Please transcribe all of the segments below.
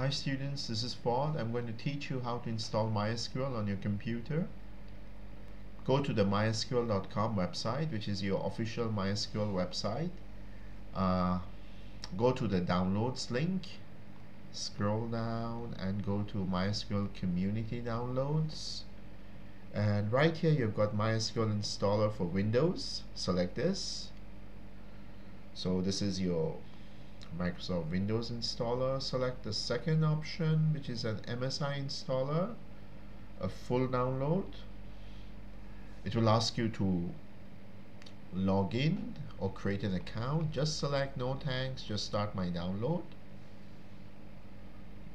Hi students, this is Foad. I'm going to teach you how to install MySQL on your computer. Go to the mysql.com website, which is your official MySQL website. Uh, go to the downloads link, scroll down and go to MySQL community downloads. And right here you've got MySQL installer for Windows. Select this. So this is your Microsoft Windows installer. Select the second option, which is an MSI installer, a full download. It will ask you to log in or create an account. Just select no thanks, just start my download.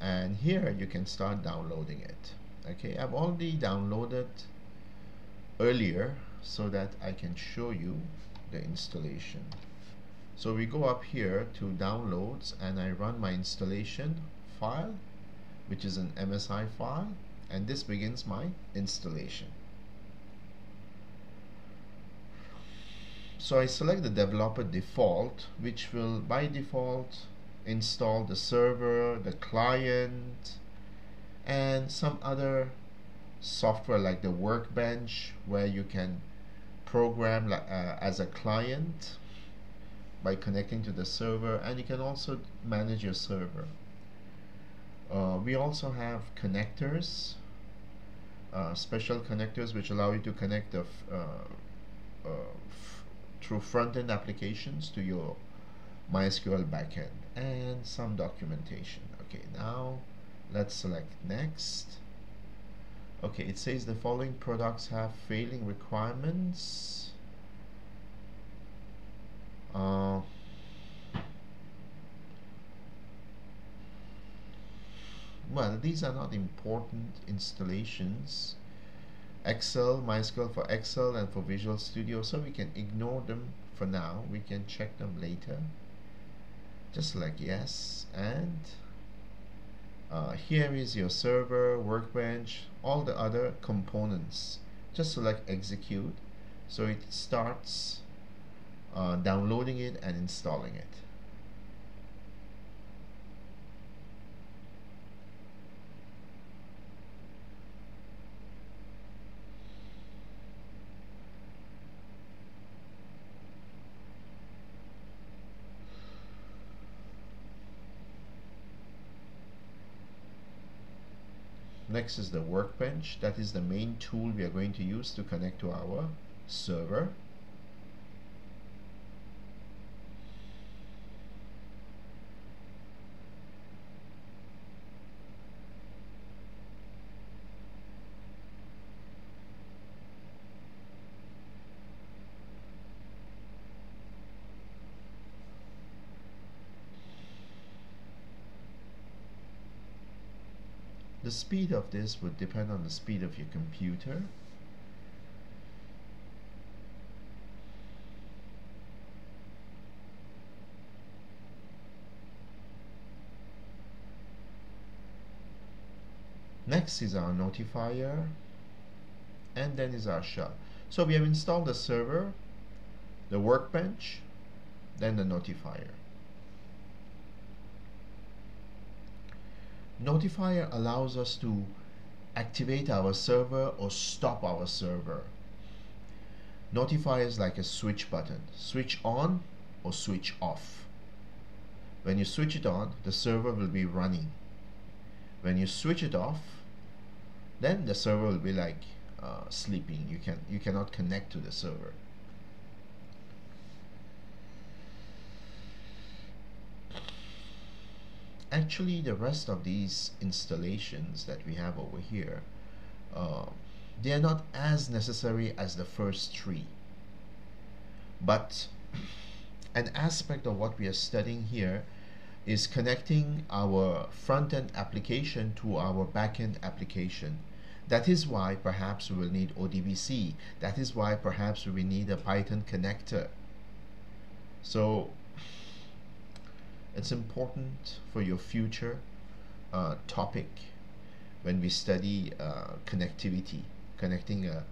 And here you can start downloading it. Okay, I've already downloaded earlier so that I can show you the installation. So we go up here to downloads and I run my installation file which is an MSI file and this begins my installation. So I select the developer default which will by default install the server, the client and some other software like the workbench where you can program uh, as a client by connecting to the server and you can also manage your server. Uh, we also have connectors uh, special connectors which allow you to connect the uh, uh, through front-end applications to your MySQL backend and some documentation. Okay now let's select next. Okay it says the following products have failing requirements uh, well, these are not important installations. Excel, MySQL for Excel and for Visual Studio, so we can ignore them for now. We can check them later. Just select yes, and uh, here is your server, workbench, all the other components. Just select execute, so it starts uh, downloading it and installing it. Next is the workbench. That is the main tool we are going to use to connect to our server. The speed of this would depend on the speed of your computer. Next is our notifier and then is our shell. So we have installed the server, the workbench, then the notifier. Notifier allows us to activate our server or stop our server. Notifier is like a switch button. Switch on or switch off. When you switch it on, the server will be running. When you switch it off, then the server will be like uh, sleeping. You can you cannot connect to the server. Actually the rest of these installations that we have over here uh, they are not as necessary as the first three. But an aspect of what we are studying here is connecting our front-end application to our back-end application. That is why perhaps we will need ODBC that is why perhaps we need a Python connector. So it's important for your future uh, topic when we study uh, connectivity, connecting a,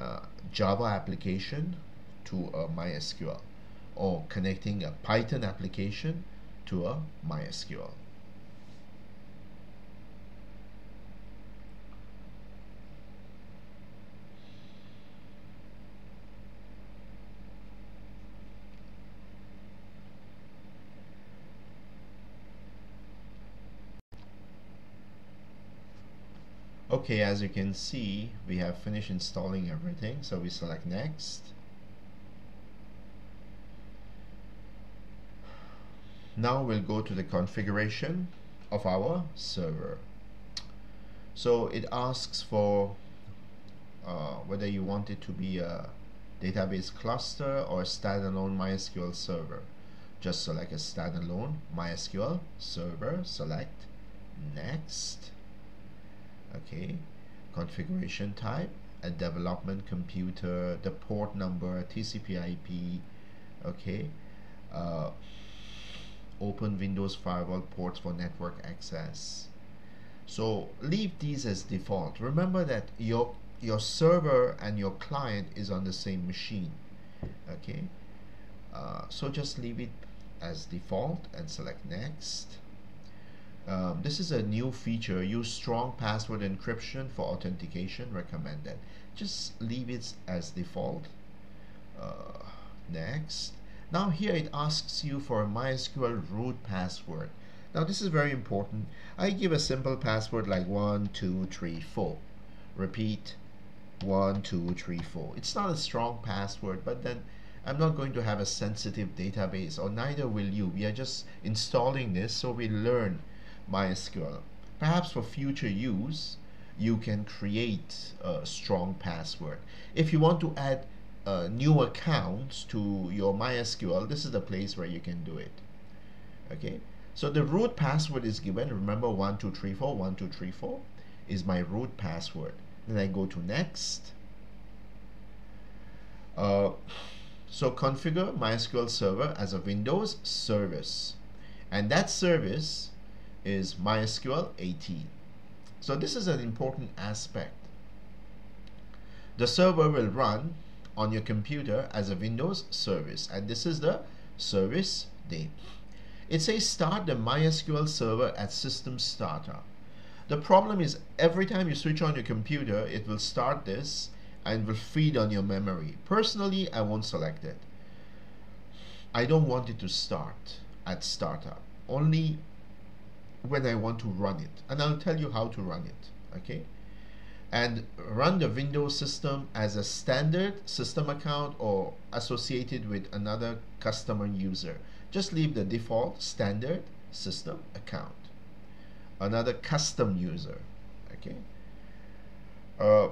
a, Java application to a MySQL or connecting a Python application to a MySQL. Okay as you can see we have finished installing everything. So we select next. Now we'll go to the configuration of our server. So it asks for uh, whether you want it to be a database cluster or a standalone MySQL server. Just select a standalone MySQL server. Select next okay. Configuration type a development computer the port number TCP IP okay. Uh, open Windows firewall ports for network access. So leave these as default. Remember that your your server and your client is on the same machine okay? Uh, so just leave it as default and select next um, this is a new feature. Use strong password encryption for authentication. Recommended just leave it as default. Uh, next. Now here it asks you for a MySQL root password. Now this is very important. I give a simple password like 1234 repeat. 1234 it's not a strong password but then I'm not going to have a sensitive database or neither will you. We are just installing this so we learn MySQL. Perhaps for future use, you can create a strong password. If you want to add uh, new accounts to your MySQL, this is the place where you can do it. Okay, so the root password is given. Remember 1234, 1234 is my root password. Then I go to next. Uh, so configure MySQL Server as a Windows service. And that service is MySQL80. So this is an important aspect. The server will run on your computer as a Windows service and this is the service name. It says start the MySQL server at system startup. The problem is every time you switch on your computer it will start this and will feed on your memory. Personally I won't select it. I don't want it to start at startup. Only when I want to run it. And I'll tell you how to run it okay? And run the Windows system as a standard system account or associated with another customer user. Just leave the default standard system account. Another custom user okay? Uh,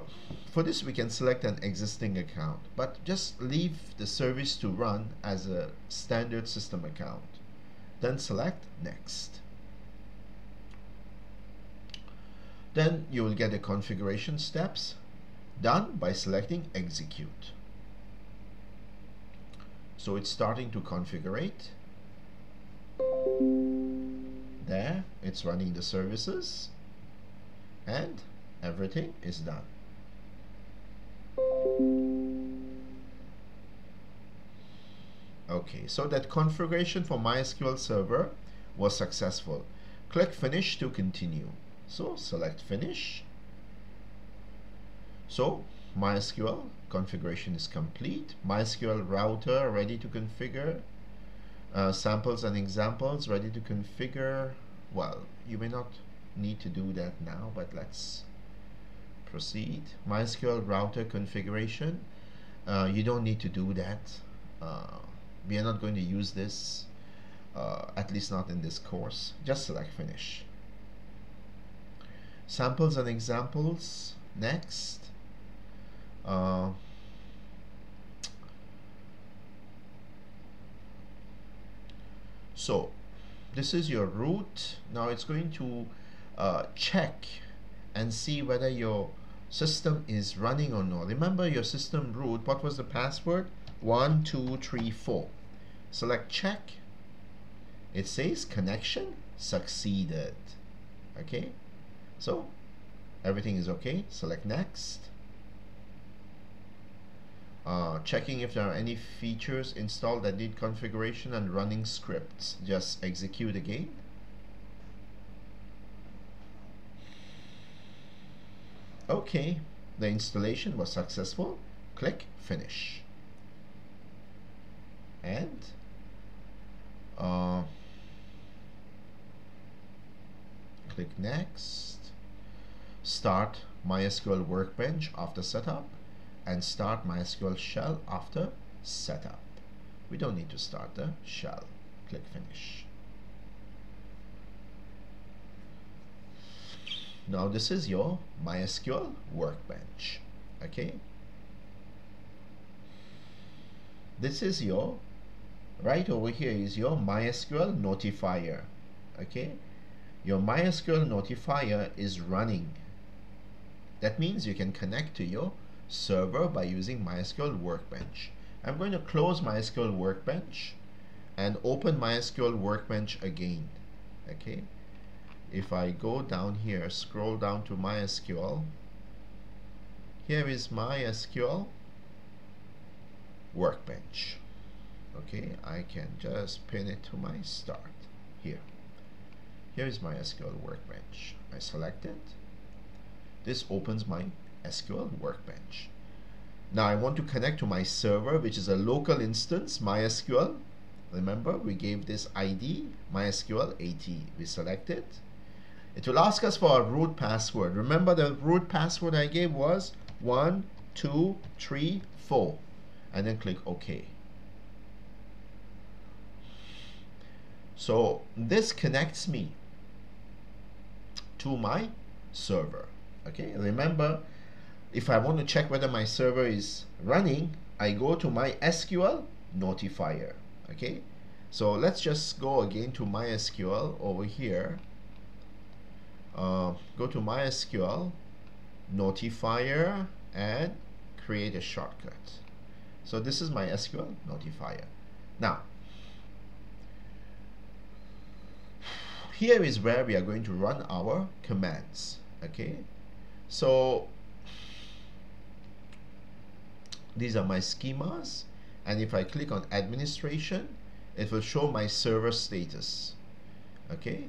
for this we can select an existing account but just leave the service to run as a standard system account. Then select next Then you will get the configuration steps done by selecting execute. So it's starting to configure. There, it's running the services and everything is done. Okay, so that configuration for MySQL Server was successful. Click Finish to continue. So select finish. So MySQL configuration is complete. MySQL router ready to configure. Uh, samples and examples ready to configure. Well, you may not need to do that now, but let's proceed. MySQL router configuration. Uh, you don't need to do that. Uh, we are not going to use this, uh, at least not in this course. Just select finish samples and examples. Next. Uh, so this is your root now it's going to uh, check and see whether your system is running or not. Remember your system root what was the password? One two three four. Select check. It says connection succeeded. Okay so everything is okay. Select next. Uh, checking if there are any features installed that need configuration and running scripts. Just execute again. Okay, the installation was successful. Click Finish. And uh, click Next. Start MySQL Workbench after setup and start MySQL shell after setup. We don't need to start the shell. Click finish. Now this is your MySQL Workbench. Okay. This is your right over here is your MySQL notifier. Okay. Your MySQL notifier is running. That means you can connect to your server by using MySQL Workbench. I'm going to close MySQL Workbench and open MySQL Workbench again. Okay if I go down here scroll down to MySQL here is MySQL workbench okay I can just pin it to my start here here is MySQL workbench I select it this opens my SQL workbench now I want to connect to my server which is a local instance MySQL remember we gave this ID MySQL80 we select it it will ask us for a root password. Remember the root password I gave was 1, 2, 3, 4. And then click OK. So this connects me to my server. Okay, remember if I want to check whether my server is running, I go to my SQL notifier. Okay, so let's just go again to MySQL over here uh, go to MySQL, notifier, and create a shortcut. So this is MySQL notifier. Now, here is where we are going to run our commands. Okay, so these are my schemas, and if I click on administration, it will show my server status. Okay,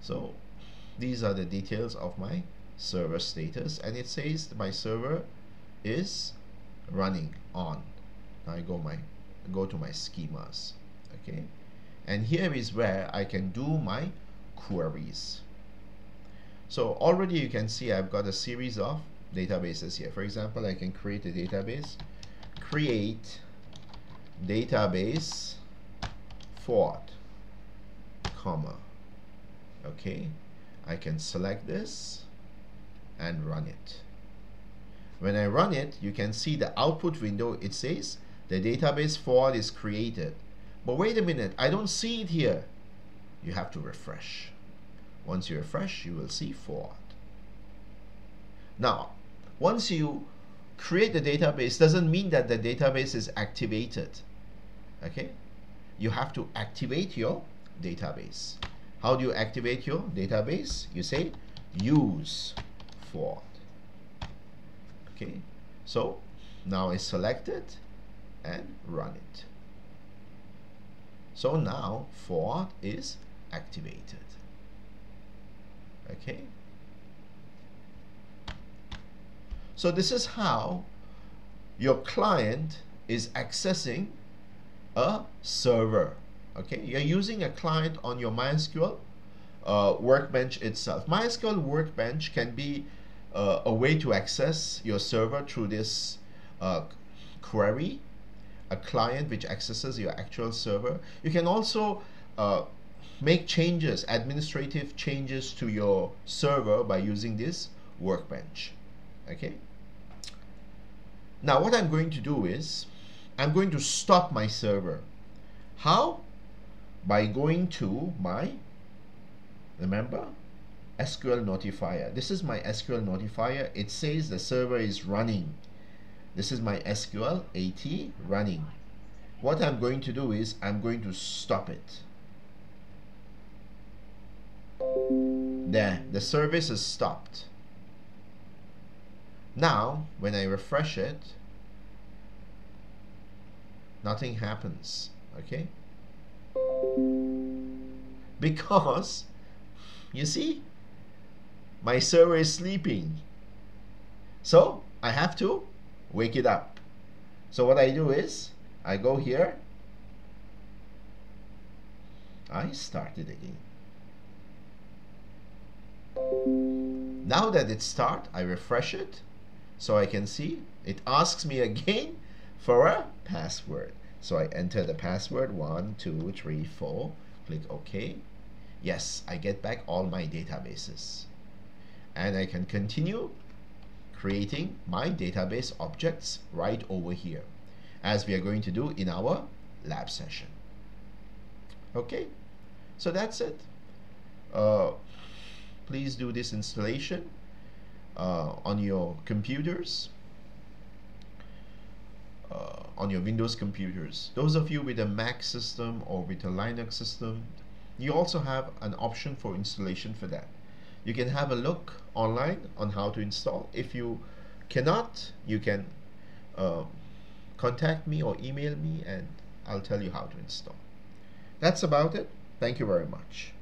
so these are the details of my server status and it says my server is running on. Now I go my go to my schemas. Okay? And here is where I can do my queries so already you can see I've got a series of databases here for example I can create a database create database for comma okay I can select this and run it. When I run it, you can see the output window, it says the database forward is created. But wait a minute, I don't see it here. You have to refresh. Once you refresh, you will see forward. Now, once you create the database, doesn't mean that the database is activated. Okay? You have to activate your database. How do you activate your database? You say use forward. Okay, so now I select it and run it. So now forward is activated. Okay. So this is how your client is accessing a server. Okay you're using a client on your MySQL uh, workbench itself. MySQL workbench can be uh, a way to access your server through this uh, query. A client which accesses your actual server. You can also uh, make changes administrative changes to your server by using this workbench. Okay? Now what I'm going to do is I'm going to stop my server. How? By going to my remember? SQL notifier. This is MySQL notifier. It says the server is running. This is my SQL AT running. What I'm going to do is I'm going to stop it there the service is stopped. Now when I refresh it nothing happens okay? Because you see my server is sleeping. So I have to wake it up. So what I do is I go here. I start it again Now that it start, I refresh it so I can see it asks me again for a password. So I enter the password one, two, three, four. Click OK. Yes, I get back all my databases. And I can continue creating my database objects right over here as we are going to do in our lab session. Okay, so that's it. Please do this installation uh, on your computers uh, on your Windows computers. Those of you with a Mac system or with a Linux system, you also have an option for installation for that. You can have a look online on how to install. If you cannot, you can uh, contact me or email me and I'll tell you how to install. That's about it. Thank you very much.